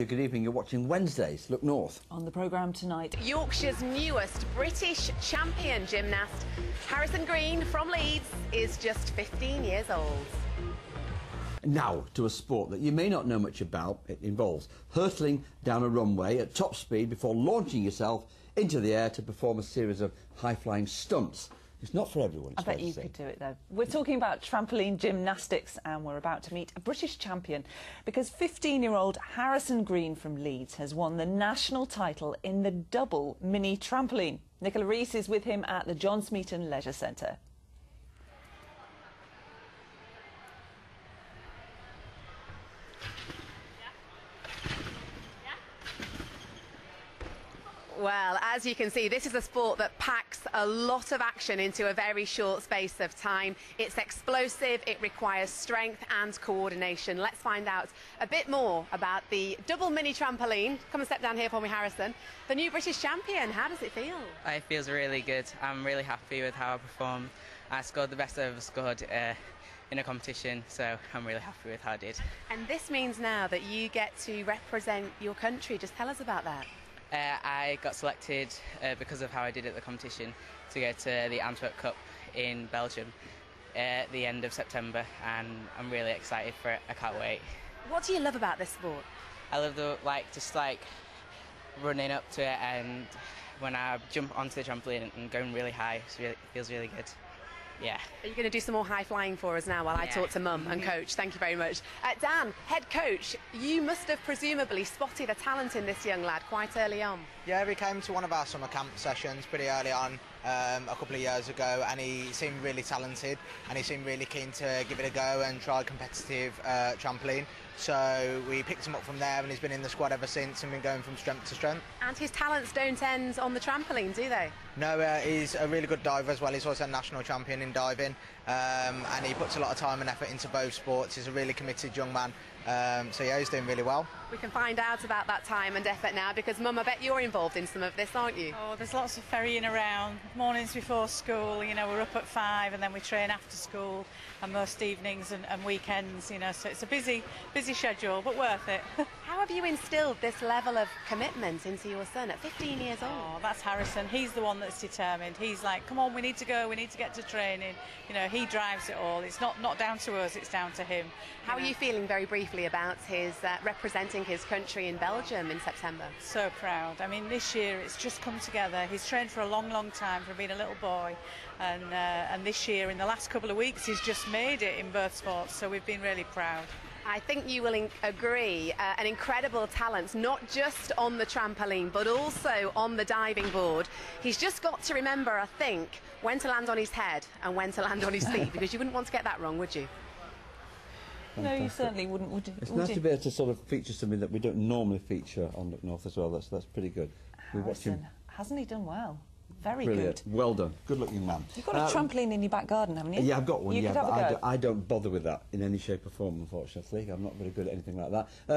Good evening, you're watching Wednesdays. Look north. On the programme tonight, Yorkshire's newest British champion gymnast, Harrison Green from Leeds, is just 15 years old. Now to a sport that you may not know much about. It involves hurtling down a runway at top speed before launching yourself into the air to perform a series of high-flying stunts. It's not for everyone. I bet you could do it though. We're talking about trampoline gymnastics and we're about to meet a British champion because 15-year-old Harrison Green from Leeds has won the national title in the double mini trampoline. Nicola Reese is with him at the John Smeaton Leisure Centre. Well, as you can see, this is a sport that packs a lot of action into a very short space of time. It's explosive, it requires strength and coordination. Let's find out a bit more about the double mini trampoline. Come and step down here for me, Harrison. The new British champion, how does it feel? It feels really good. I'm really happy with how I performed. I scored the best I've ever scored uh, in a competition, so I'm really happy with how I did. And this means now that you get to represent your country. Just tell us about that. Uh, I got selected uh, because of how I did at the competition to go to the Antwerp Cup in Belgium uh, at the end of September, and I'm really excited for it. I can't wait. What do you love about this sport? I love the like just like running up to it, and when I jump onto the trampoline and going really high, really, it feels really good. Yeah. Are you going to do some more high flying for us now while I talk to mum and coach? Thank you very much. Uh, Dan, head coach, you must have presumably spotted a talent in this young lad quite early on. Yeah, he came to one of our summer camp sessions pretty early on um, a couple of years ago, and he seemed really talented, and he seemed really keen to give it a go and try competitive uh, trampoline. So we picked him up from there, and he's been in the squad ever since, and been going from strength to strength. And his talents don't end on the trampoline, do they? No, uh, he's a really good diver as well. He's also a national champion in diving, um, and he puts a lot of time and effort into both sports. He's a really committed young man. Um, so yeah, he's doing really well. We can find out about that time and effort now because, Mum, I bet you're involved in some of this, aren't you? Oh, there's lots of ferrying around. Mornings before school, you know, we're up at five and then we train after school and most evenings and, and weekends, you know, so it's a busy, busy schedule, but worth it. How have you instilled this level of commitment into your son at 15 years old? oh, that's Harrison. He's the one that's determined. He's like, come on, we need to go, we need to get to training. You know, he drives it all. It's not, not down to us, it's down to him. How are know. you feeling very briefly about his uh, representing his country in Belgium in September? So proud. I mean, this year it's just come together. He's trained for a long, long time from being a little boy, and uh, and this year, in the last couple of weeks, he's just made it in both sports. So we've been really proud. I think you will in- agree, uh, an incredible talent, not just on the trampoline, but also on the diving board. He's just got to remember, I think, when to land on his head and when to land on his feet, because you wouldn't want to get that wrong, would you? No, you certainly wouldn't, would, It's would nice you? to be able to sort of feature something that we don't normally feature on Look North as well. That's that's pretty good. We watch him. Hasn't he done well? Very Brilliant. good. Well done. Good looking man. You've got Uh, a trampoline in your back garden, haven't you? Yeah, I've got one. You yeah, could have a I, go. do, I don't bother with that in any shape or form, unfortunately. I'm not very good at anything like that. Uh,